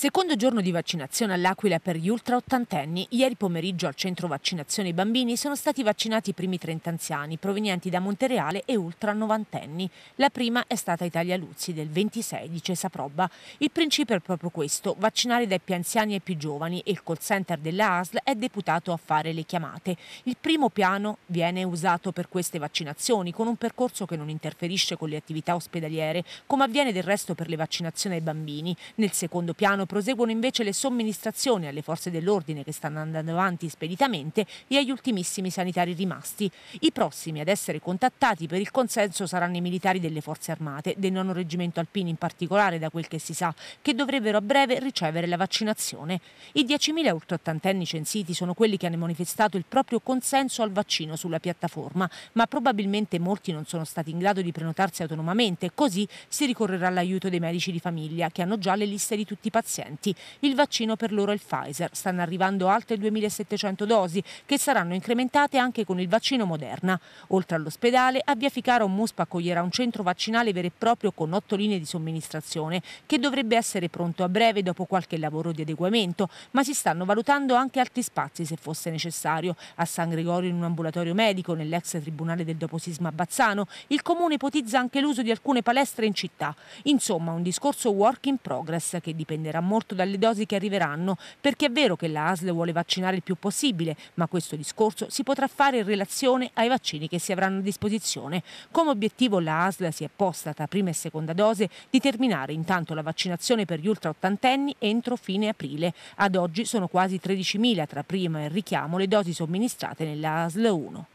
Secondo giorno di vaccinazione all'Aquila per gli ultra ottantenni. Ieri pomeriggio al centro vaccinazione bambini sono stati vaccinati i primi 30 anziani provenienti da Montereale e ultra novantenni. La prima è stata Italia Luzzi del 26 di Cesaproba. Il principio è proprio questo, vaccinare dai più anziani ai più giovani e il call center della ASL è deputato a fare le chiamate. Il primo piano viene usato per queste vaccinazioni con un percorso che non interferisce con le attività ospedaliere, come avviene del resto per le vaccinazioni ai bambini. Nel secondo piano proseguono invece le somministrazioni alle forze dell'ordine che stanno andando avanti speditamente e agli ultimissimi sanitari rimasti. I prossimi ad essere contattati per il consenso saranno i militari delle forze armate, del nono reggimento alpini in particolare da quel che si sa, che dovrebbero a breve ricevere la vaccinazione. I 10.000 ultraottantenni censiti sono quelli che hanno manifestato il proprio consenso al vaccino sulla piattaforma, ma probabilmente molti non sono stati in grado di prenotarsi autonomamente, così si ricorrerà all'aiuto dei medici di famiglia che hanno già le liste di tutti i pazienti pazienti. Il vaccino per loro è il Pfizer. Stanno arrivando altre 2.700 dosi che saranno incrementate anche con il vaccino Moderna. Oltre all'ospedale, a Via Ficara un MUSP accoglierà un centro vaccinale vero e proprio con otto linee di somministrazione che dovrebbe essere pronto a breve dopo qualche lavoro di adeguamento, ma si stanno valutando anche altri spazi se fosse necessario. A San Gregorio in un ambulatorio medico, nell'ex tribunale del doposisma a Bazzano, il comune ipotizza anche l'uso di alcune palestre in città. Insomma, un discorso work in progress che dipenderà molto dalle dosi che arriveranno, perché è vero che la ASL vuole vaccinare il più possibile, ma questo discorso si potrà fare in relazione ai vaccini che si avranno a disposizione. Come obiettivo la ASL si è posta tra prima e seconda dose di terminare intanto la vaccinazione per gli ultra ottantenni entro fine aprile. Ad oggi sono quasi 13.000 tra prima e richiamo le dosi somministrate nella ASL 1.